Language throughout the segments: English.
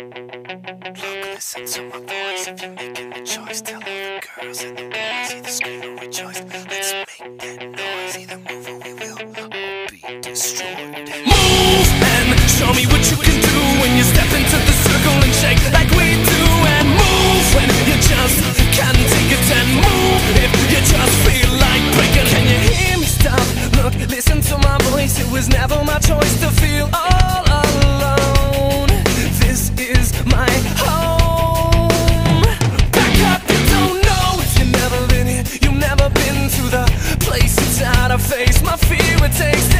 Look, listen to my voice. If you're making the choice, tell all the girls and the boys either scream or rejoice. Let's make that noise. Either move or we will all be destroyed. Move and show me what you can do when you step into the circle and shake like we do. And move when you just can't take it and move if you just feel like breaking. Can you hear me? Stop. Look, listen to my voice. It was never my choice to feel fear.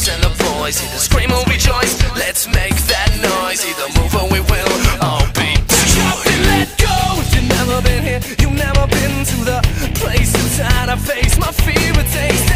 girls and the boys. Either scream or rejoice, let's make that noise. Either move or we will all be pushed and let go. If you've never been here, you've never been to the place inside I face. My fear, it takes